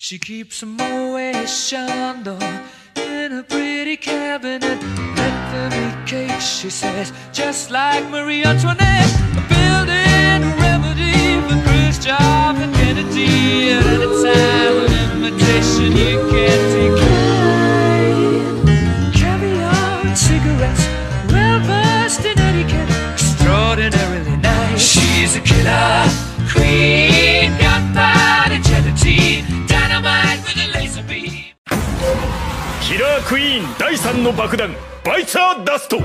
She keeps a Moet Chandon in a pretty cabinet. Let them eat cake, she says, just like Marie Antoinette. Building a remedy for Khrushchev and Kennedy. At any time, an invitation you can't decline. Caviar and cigarettes, well versed in etiquette, extraordinarily nice. She's a killer queen, キラークイーン第3の爆弾バイツァーダスト